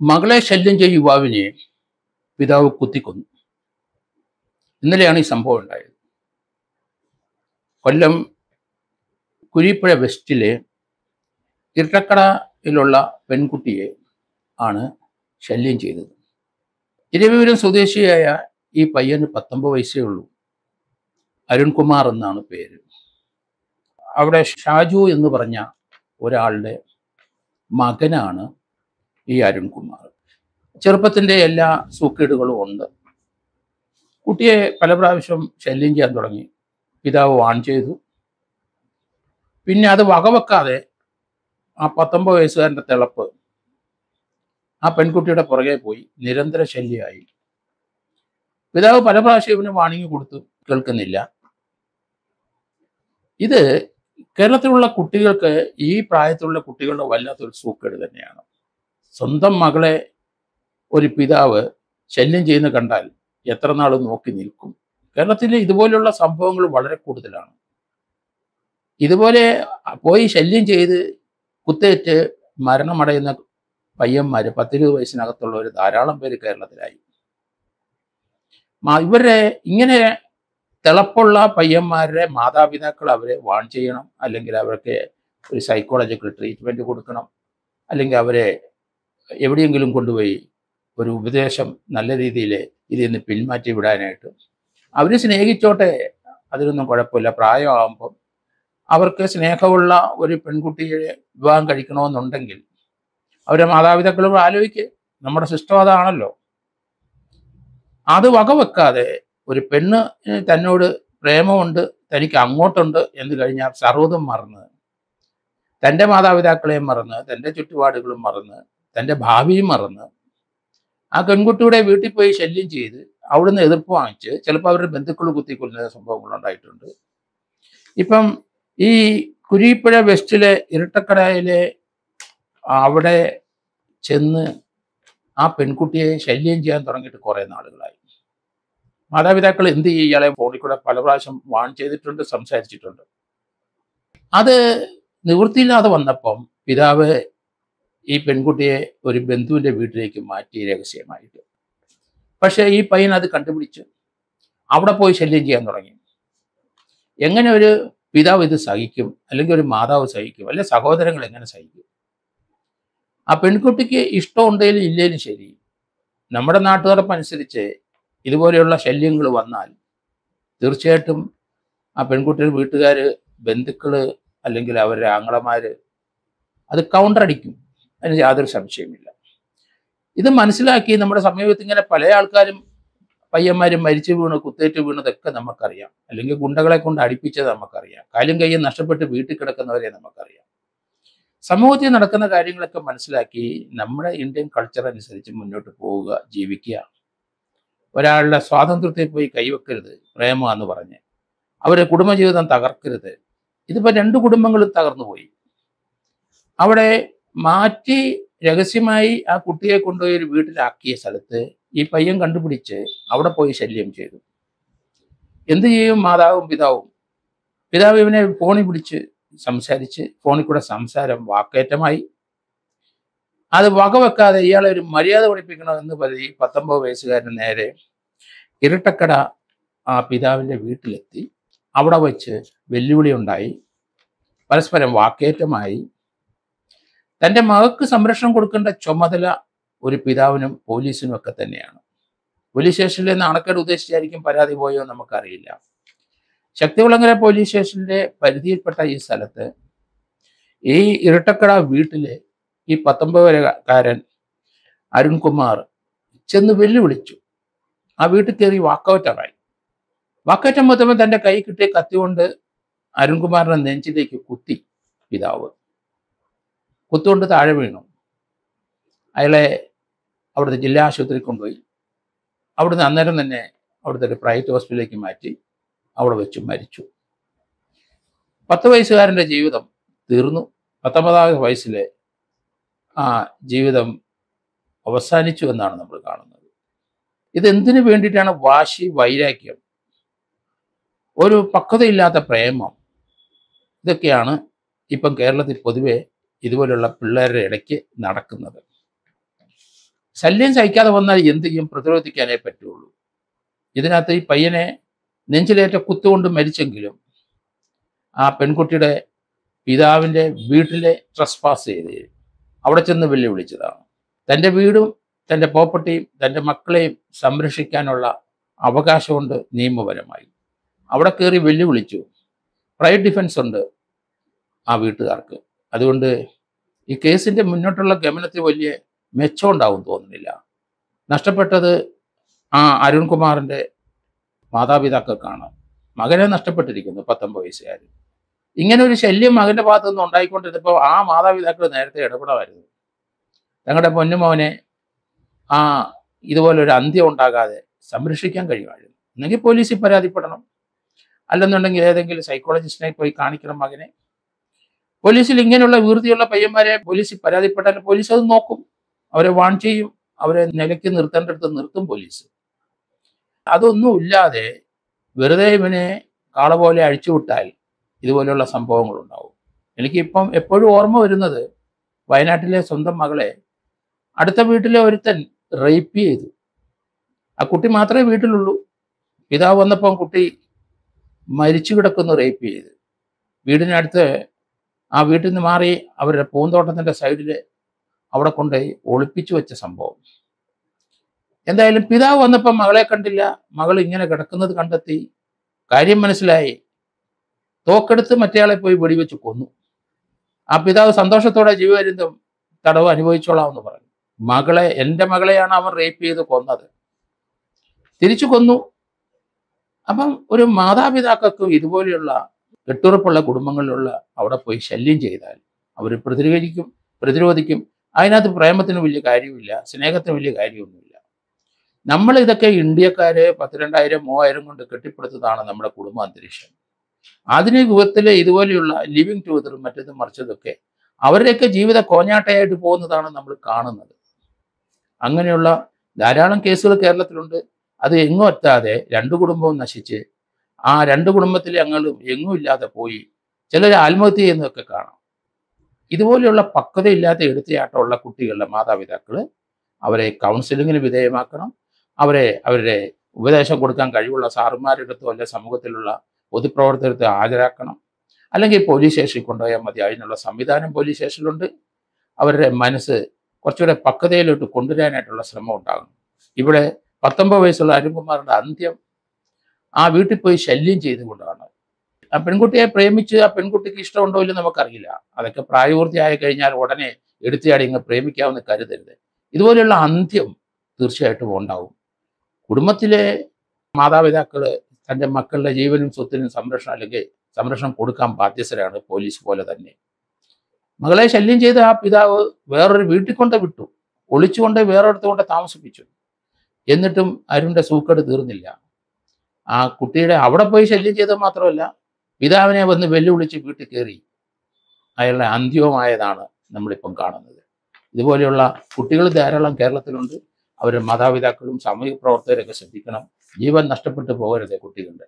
മകളെ ശല്യം ചെയ്ത യുവാവിനെ പിതാവ് കുത്തിക്കൊന്നു. ഇന്നലെയാണ് ഈ സംഭവം ഉണ്ടായത്. കൊല്ലം കുരിപ്പുഴ വെസ്റ്റിലെ ഇരട്ടക്കടയിലുള്ള പെൺകുട്ടിയെ ആണ് ശല്യം ചെയ്തത്. ഇരവിപുരം സ്വദേശിയായ ഈ പയ്യന് പത്തൊമ്പത് വയസ്സേ ഉള്ളൂ. അരുൺകുമാർ എന്നാണ് പേര്. അവിടെ ഷാജു എന്ന് പറഞ്ഞ ഒരാളുടെ മകനാണ് ഈ അരുൺകുമാർ. ചെറുപ്പത്തിന്റെ എല്ലാ സൂക്കേടുകളും ഉണ്ട്. കുട്ടിയെ പല പ്രാവശ്യം ശല്യം ചെയ്യാൻ തുടങ്ങി. പിതാവ് വാൺ ചെയ്തു. പിന്നെ അത് വകവെക്കാതെ ആ പത്തൊമ്പത് വയസ്സുകാരന്റെ തിളപ്പ് ആ പെൺകുട്ടിയുടെ പുറകെ പോയി നിരന്തര ശല്യമായി. പിതാവ് പല പ്രാവശ്യം ഇവന് വാണിങ്ങി കൊടുത്തു. കേൾക്കുന്നില്ല. ഇത് കേരളത്തിലുള്ള കുട്ടികൾക്ക് ഈ പ്രായത്തിലുള്ള കുട്ടികളുടെ വല്ലാത്തൊരു സൂക്കേട് തന്നെയാണ്. സ്വന്തം മകളെ ഒരു പിതാവ് ശല്യം ചെയ്യുന്ന കണ്ടാൽ എത്ര നാൾ നോക്കി നിൽക്കും? കേരളത്തിൽ ഇതുപോലെയുള്ള സംഭവങ്ങൾ വളരെ കൂടുതലാണ്. ഇതുപോലെ പോയി ശല്യം ചെയ്ത് കുത്തേറ്റ് മരണമടയുന്ന പയ്യന്മാർ പത്തിരുപത് ഒരു ധാരാളം പേര് കേരളത്തിലായി. ഇവരെ ഇങ്ങനെ തിളപ്പുള്ള പയ്യന്മാരുടെ മാതാപിതാക്കൾ അവരെ വാൺ ചെയ്യണം അല്ലെങ്കിൽ അവർക്ക് ഒരു സൈക്കോളജിക്കൽ ട്രീറ്റ്മെന്റ് കൊടുക്കണം അല്ലെങ്കിൽ അവരെ എവിടെയെങ്കിലും കൊണ്ടുപോയി ഒരു ഉപദേശം നല്ല രീതിയിൽ ഇതിൽ നിന്ന് പിന്മാറ്റി വിടാനായിട്ട് അവർ സ്നേഹിച്ചോട്ടെ അതിനൊന്നും കുഴപ്പമില്ല. പ്രായമാകുമ്പം അവർക്ക് സ്നേഹമുള്ള ഒരു പെൺകുട്ടിയെ വിവാഹം കഴിക്കണമെന്നുണ്ടെങ്കിൽ അവരെ മാതാപിതാക്കളും ആലോചിക്കുക നമ്മുടെ സിസ്റ്റം അതാണല്ലോ. അത് വകവെക്കാതെ ഒരു പെണ്ണ് തന്നോട് പ്രേമമുണ്ട് തനിക്ക് അങ്ങോട്ടുണ്ട് എന്ന് കഴിഞ്ഞാൽ സർവതും മറന്ന് തന്റെ മാതാപിതാക്കളെയും മറന്ന് തന്റെ ചുറ്റുപാടുകളും മറന്ന് തന്റെ ഭാവിയും മറന്ന് ആ പെൺകുട്ടിയുടെ വീട്ടിൽ പോയി ശല്യം ചെയ്ത് അവിടുന്ന് എതിർപ്പ് വാങ്ങിച്ച് ചിലപ്പോൾ അവരുടെ ബന്ധുക്കൾ കുത്തിക്കൊല്ലുന്ന സംഭവങ്ങൾ ഉണ്ടായിട്ടുണ്ട്. ഇപ്പം ഈ കുരിപ്പുഴ വെസ്റ്റിലെ ഇരട്ടക്കടയിലെ അവിടെ ചെന്ന് ആ പെൺകുട്ടിയെ ശല്യം ചെയ്യാൻ തുടങ്ങിയിട്ട് കുറേ നാളുകളായി. മാതാപിതാക്കൾ എന്ത് ചെയ്യും? ഇയാളെ ഫോണിൽ കൂടെ പല പ്രാവശ്യം വാൺ ചെയ്തിട്ടുണ്ട് സംസാരിച്ചിട്ടുണ്ട്. അത് നിവൃത്തിയില്ലാതെ വന്നപ്പം പിതാവ് ഈ പെൺകുട്ടിയെ ഒരു ബന്ധുവിന്റെ വീട്ടിലേക്ക് മാറ്റി രഹസ്യമായിട്ട്. പക്ഷേ ഈ പയ്യൻ അത് കണ്ടുപിടിച്ച് അവിടെ പോയി ശല്യം ചെയ്യാൻ തുടങ്ങി. എങ്ങനെ ഒരു പിതാവ് ഇത് സഹിക്കും? അല്ലെങ്കിൽ ഒരു മാതാവ് സഹിക്കും? അല്ലെങ്കിൽ സഹോദരങ്ങൾ എങ്ങനെ സഹിക്കും? ആ പെൺകുട്ടിക്ക് ഇഷ്ടമുണ്ടെങ്കിലും ഇല്ലെങ്കിലും ശരി. നമ്മുടെ നാട്ടുകാർപ്പനുസരിച്ച് ഇതുപോലെയുള്ള ശല്യങ്ങൾ വന്നാൽ തീർച്ചയായിട്ടും ആ പെൺകുട്ടിയുടെ വീട്ടുകാർ ബന്ധുക്കൾ അല്ലെങ്കിൽ അവരുടെ ആങ്ങളമാർ അത് കൗണ്ടർ അടിക്കും. അതിന് യാതൊരു സംശയമില്ല ഇത് മനസ്സിലാക്കി നമ്മുടെ സമീപത്ത് ഇങ്ങനെ പല ആൾക്കാരും പയ്യന്മാരും മരിച്ചു വീണ് കുത്തേറ്റ് വീണതൊക്കെ നമുക്കറിയാം. അല്ലെങ്കിൽ ഗുണ്ടകളെ കൊണ്ട് അടിപ്പിച്ചത് നമുക്കറിയാം. കാലും കയ്യും നഷ്ടപ്പെട്ട് വീട്ടിൽ കിടക്കുന്നവരെ നമുക്കറിയാം. സമൂഹത്തിൽ നടക്കുന്ന കാര്യങ്ങളൊക്കെ മനസ്സിലാക്കി നമ്മുടെ ഇന്ത്യൻ കൾച്ചർ അനുസരിച്ച് മുന്നോട്ട് പോവുക ജീവിക്കുക. ഒരാളുടെ സ്വാതന്ത്ര്യത്തിൽ പോയി കൈവെക്കരുത് പ്രേമ എന്ന് പറഞ്ഞ്. അവരുടെ കുടുംബജീവിതം തകർക്കരുത്. ഇതിപ്പോൾ രണ്ട് കുടുംബങ്ങളും തകർന്നു പോയി അവിടെ മാറ്റി രഹസ്യമായി ആ കുട്ടിയെ കൊണ്ടുപോയി ഒരു വീട്ടിലാക്കിയ സ്ഥലത്ത് ഈ പയ്യൻ കണ്ടുപിടിച്ച് അവിടെ പോയി ശല്യം ചെയ്തു. എന്ത് ചെയ്യും മാതാവും പിതാവും? പിതാവ് ഇവനെ ഫോണിൽ പിടിച്ച് സംസാരിച്ച് ഫോണിൽ കൂടെ സംസാരം വാക്കേറ്റമായി. അത് വകവെക്കാതെ ഇയാളെ ഒരു മര്യാദ പഠിപ്പിക്കണമെന്ന് കരുതി പത്തൊമ്പത് വയസ്സുകാരന് നേരെ ഇരട്ടക്കട ആ പിതാവിന്റെ വീട്ടിലെത്തി. അവിടെ വച്ച് വെല്ലുവിളി ഉണ്ടായി പരസ്പരം വാക്കേറ്റമായി. തന്റെ മകൾക്ക് സംരക്ഷണം കൊടുക്കേണ്ട ചുമതല ഒരു പിതാവിനും പോലീസിനും ഒക്കെ തന്നെയാണ്. പോലീസ് സ്റ്റേഷനിലെ നാണക്കേട് ഉദ്ദേശിച്ചായിരിക്കും പരാതി പോയോ നമുക്കറിയില്ല. ശക്തികുളങ്ങര പോലീസ് സ്റ്റേഷന്റെ പരിധിയിൽപ്പെട്ട ഈ സ്ഥലത്ത് ഈ ഇരട്ടക്കട വീട്ടിലെ ഈ പത്തൊമ്പതുകാരൻ അരുൺകുമാർ ചെന്ന് വെല്ലുവിളിച്ചു. ആ വീട്ടിൽ കയറി വാക്കൗറ്ററായി വാക്കൗറ്റം മൊത്തം തന്റെ കൈ കിട്ടിയ കത്തി കൊണ്ട് അരുൺകുമാറിനെ നെഞ്ചിലേക്ക് കുത്തി. പിതാവ് കുത്തുകൊണ്ട് താഴെ വീണു. അയാളെ അവിടുത്തെ ജില്ലാ ആശുപത്രിയിൽ കൊണ്ടുപോയി. അവിടുന്ന് അന്നേരം തന്നെ അവിടുത്തെ ഒരു പ്രൈവറ്റ് ഹോസ്പിറ്റലിലേക്ക് മാറ്റി അവിടെ വെച്ച് മരിച്ചു. പത്ത് വയസ്സുകാരന്റെ ജീവിതം തീർന്നു. പത്തൊമ്പതാമത് വയസ്സിൽ ആ ജീവിതം അവസാനിച്ചു എന്നാണ് നമ്മൾ കാണുന്നത്. ഇതെന്തിനു വേണ്ടിയിട്ടാണ് വാശി വൈരാഗ്യം? ഒരു പക്വതയില്ലാത്ത പ്രേമം. ഇതൊക്കെയാണ് ഇപ്പം കേരളത്തിൽ പൊതുവെ ഇതുപോലുള്ള പിള്ളേരുടെ ഇടയ്ക്ക് നടക്കുന്നത്. ശല്യം സഹിക്കാതെ വന്നാൽ എന്ത് ചെയ്യും? പ്രതിരോധിക്കാനേ പറ്റുള്ളൂ. ഇതിനകത്ത് ഈ പയ്യനെ നെഞ്ചിലേറ്റ കുത്തുകൊണ്ട് മരിച്ചെങ്കിലും ആ പെൺകുട്ടിയുടെ പിതാവിന്റെ വീട്ടിലെ ട്രസ് പാസ് ചെയ്ത് അവിടെ ചെന്ന് വെല്ലുവിളിച്ചതാണ്. തന്റെ വീടും തന്റെ പ്രോപ്പർട്ടിയും തന്റെ മക്കളെയും സംരക്ഷിക്കാനുള്ള അവകാശമുണ്ട് നിയമപരമായി. അവിടെ കയറി വെല്ലുവിളിച്ചു. പ്രൈവറ്റ് ഡിഫൻസ് ഉണ്ട് ആ വീട്ടുകാർക്ക്. അതുകൊണ്ട് ഈ കേസിന്റെ മുന്നോട്ടുള്ള ഗമനത്തിൽ വലിയ മെച്ചം ഉണ്ടാവും തോന്നുന്നില്ല. നഷ്ടപ്പെട്ടത് ആ അരുൺകുമാറിന്റെ മാതാപിതാക്കൾക്കാണ്. മകനെ നഷ്ടപ്പെട്ടിരിക്കുന്നു പത്തൊമ്പത് വയസ്സുകാർ ഇങ്ങനെ ഒരു ശല്യം മകന്റെ ഭാഗത്തു നിന്ന് ഉണ്ടായിക്കൊണ്ടിരുന്നപ്പോൾ ആ മാതാപിതാക്കൾ നേരത്തെ ഇടപെടാമായിരുന്നു ഞങ്ങളുടെ പൊന്നുമോനെ ആ ഇതുപോലൊരു അന്ത്യം ഉണ്ടാകാതെ സംരക്ഷിക്കാൻ കഴിയുമായിരുന്നു. എന്നെങ്കിൽ പോലീസിൽ പരാതിപ്പെടണം. അല്ലെന്നുണ്ടെങ്കിൽ ഏതെങ്കിലും സൈക്കോളജിസ്റ്റിനെ പോയി കാണിക്കണം മകനെ. പോലീസിൽ ഇങ്ങനെയുള്ള വീർത്തിയുള്ള പയ്യന്മാരെ പോലീസിൽ പരാതിപ്പെട്ടാൽ പോലീസ് അത് നോക്കും. അവരെ വാൺ ചെയ്യും. അവരെ നിലയ്ക്ക് നിർത്തേണ്ടടുത്ത് നിർത്തും പോലീസ്. അതൊന്നുമില്ലാതെ വെറുതെ ഇവനെ കാള പോലെ അഴിച്ചുവിട്ടാൽ ഇതുപോലെയുള്ള സംഭവങ്ങൾ ഉണ്ടാവും. എനിക്കിപ്പം എപ്പോഴും ഓർമ്മ വരുന്നത് വയനാട്ടിലെ സ്വന്തം മകളെ അടുത്ത വീട്ടിലെ ഒരുത്തൻ റേപ്പ് ചെയ്തു. ആ കുട്ടി മാത്രമേ വീട്ടിലുള്ളൂ. പിതാവ് വന്നപ്പം കുട്ടി മരിച്ചു കിടക്കുന്നു റേപ്പ് ചെയ്ത്. വീടിനടുത്ത് ആ വീട്ടിൽ നിന്ന് മാറി അവരുടെ പൂന്തോട്ടത്തിന്റെ സൈഡിൽ അവിടെ കൊണ്ടുപോയി ഒളിപ്പിച്ചു വെച്ച സംഭവം. എന്തായാലും പിതാവ് വന്നപ്പോൾ മകളെ കണ്ടില്ല. മകൾ ഇങ്ങനെ കിടക്കുന്നത് കണ്ടെത്തി. കാര്യം മനസ്സിലായി. തോക്കെടുത്ത് മറ്റേയാളെ പോയി വെടിവെച്ച് കൊന്നു. ആ പിതാവ് സന്തോഷത്തോടെ ജീവപര്യന്തം തടവ് അനുഭവിച്ചോളാം എന്ന് പറഞ്ഞു. മകളെ എന്റെ മകളെയാണ് അവൻ റേപ്പ് ചെയ്ത് കൊന്നത്. തിരിച്ചു കൊന്നു. അപ്പം ഒരു മാതാപിതാക്കൾക്കും ഇതുപോലെയുള്ള കെട്ടുറപ്പുള്ള കുടുംബങ്ങളിലുള്ള അവിടെ പോയി ശല്യം ചെയ്താൽ അവർ പ്രതികരിക്കും പ്രതിരോധിക്കും. അതിനകത്ത് പ്രേമത്തിന് വലിയ കാര്യമില്ല സ്നേഹത്തിന് വലിയ കാര്യമൊന്നുമില്ല നമ്മൾ ഇതൊക്കെ ഇന്ത്യക്കാരെ പത്തിരണ്ടായിരം മൂവായിരം കൊണ്ട് കെട്ടിപ്പടുത്തതാണ് നമ്മുടെ കുടുംബ അന്തരീക്ഷം. ആധുനിക യുഗത്തിലെ ഇതുപോലെയുള്ള ലിവിങ് ടൂതറും മറ്റതും മറിച്ചതൊക്കെ അവരുടെയൊക്കെ ജീവിത കോഞ്ഞാട്ടയായിട്ട് പോകുന്നതാണ് നമ്മൾ കാണുന്നത്. അങ്ങനെയുള്ള ധാരാളം കേസുകൾ കേരളത്തിലുണ്ട്. അത് എങ്ങും എത്താതെ രണ്ടു കുടുംബവും നശിച്ച് ആ രണ്ട് കുടുംബത്തിലെ അംഗങ്ങളും എങ്ങുമില്ലാതെ പോയി ചിലർ ആത്മഹത്യ ചെയ്യുന്നതൊക്കെ കാണാം. ഇതുപോലെയുള്ള പക്വതയില്ലാത്ത എടുത്തയാട്ടമുള്ള കുട്ടികളുടെ മാതാപിതാക്കൾ അവരെ കൗൺസിലിങ്ങിന് വിധേയമാക്കണം. അവരെ അവരുടെ ഉപദേശം കൊടുക്കാൻ കഴിവുള്ള സാറുമാരെടുത്തോ അല്ലെ സമൂഹത്തിലുള്ള പൊതുപ്രവർത്തകർക്ക് ഹാജരാക്കണം. അല്ലെങ്കിൽ പോലീസ് സ്റ്റേഷനിൽ കൊണ്ടുപോയാൽ മതി. അതിനുള്ള സംവിധാനം പോലീസ് സ്റ്റേഷനിലുണ്ട്. അവരുടെ മനസ്സ് കുറച്ചുകൂടെ പക്വതയിലോട്ട് കൊണ്ടുവരാനായിട്ടുള്ള ശ്രമം ഉണ്ടാകണം. ഇവിടെ പത്തൊമ്പത് വയസ്സുള്ള അരുൺകുമാറിന്റെ അന്ത്യം ആ വീട്ടിൽ പോയി ശല്യം ചെയ്തുകൊണ്ടാണ്. ആ പെൺകുട്ടിയെ പ്രേമിച്ച് ആ പെൺകുട്ടിക്ക് ഇഷ്ടമുണ്ടോ ഇല്ലെന്ന് നമുക്കറിയില്ല. അതൊക്കെ പ്രായപൂർത്തിയായി കഴിഞ്ഞാൽ ഉടനെ എടുത്തിയാടി ഇങ്ങ് പ്രേമിക്കാമെന്ന് കരുതരുത്. ഇതുപോലെയുള്ള അന്ത്യം തീർച്ചയായിട്ടും ഉണ്ടാവും. കുടുംബത്തിലെ മാതാപിതാക്കൾ തന്റെ മക്കളുടെ ജീവനും സ്വത്തിനും സംരക്ഷണം അല്ലെങ്കിൽ സംരക്ഷണം കൊടുക്കാൻ ബാധ്യസ്ഥരാണ് പോലീസ് പോലെ തന്നെ. മകളെ ശല്യം ചെയ്ത ആ പിതാവ് വേറൊരു വീട്ടിൽ കൊണ്ട് വിട്ടു. ഒളിച്ചുകൊണ്ട് വേറൊരിടത്ത് കൊണ്ട് താമസിപ്പിച്ചു. എന്നിട്ടും അരുണിന്റെ സൂക്കേട് തീർന്നില്ല. ആ കുട്ടിയുടെ അവിടെ പോയി ശല്യം ചെയ്തത് മാത്രമല്ല പിതാവിനെ വന്ന് വെല്ലുവിളിച്ച് വീട്ടിൽ കയറി. അയാളുടെ അന്ത്യവുമായതാണ് നമ്മളിപ്പം കാണുന്നത്. ഇതുപോലെയുള്ള കുട്ടികൾ ധാരാളം കേരളത്തിലുണ്ട്. അവരുടെ മാതാപിതാക്കളും സാമൂഹിക പ്രവർത്തകരൊക്കെ ശ്രദ്ധിക്കണം. ജീവൻ നഷ്ടപ്പെട്ടു പോകരുത് കുട്ടികളുടെ.